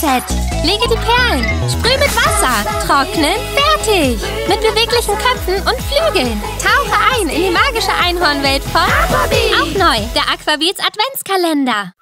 Set. Lege die Perlen, sprüh mit Wasser, trocknen, fertig. Mit beweglichen Köpfen und Flügeln. Tauche ein in die magische Einhornwelt von Aquabeats. Auch neu, der Aquabeats Adventskalender.